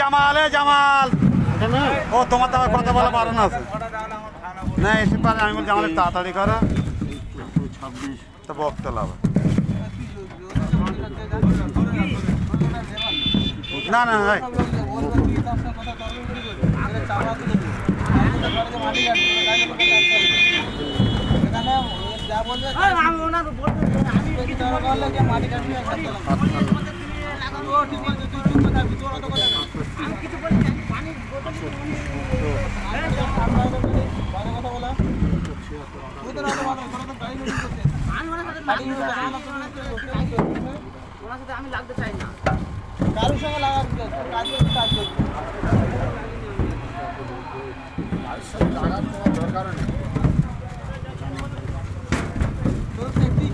জামাল এ জামাল। ও, তোমার তো কথা বলা বারণ আছে। না, এসে পারে, আমি বলছি আমাদের তাড়াতাড়ি করো। তো বকতে লাভ। না না ভাই আমি লাগতে চাই না কারোর সঙ্গে না, তোর কাজ করবি, কাজ করবি। তোর safety কাজ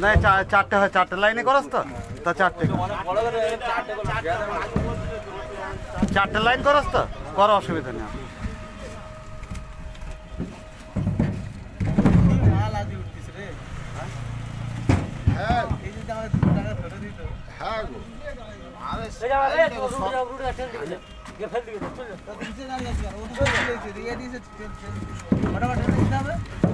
না চারটে হয় চারটে লাইনে করস তো তা চারটে চারটে লাইন করস তো করো অসুবিধা নেই উঠতিস जल्दी करो तो चल जा। तो तुमसे जान लग गया वो तो ले ले ये नहीं से फटाफट इतना में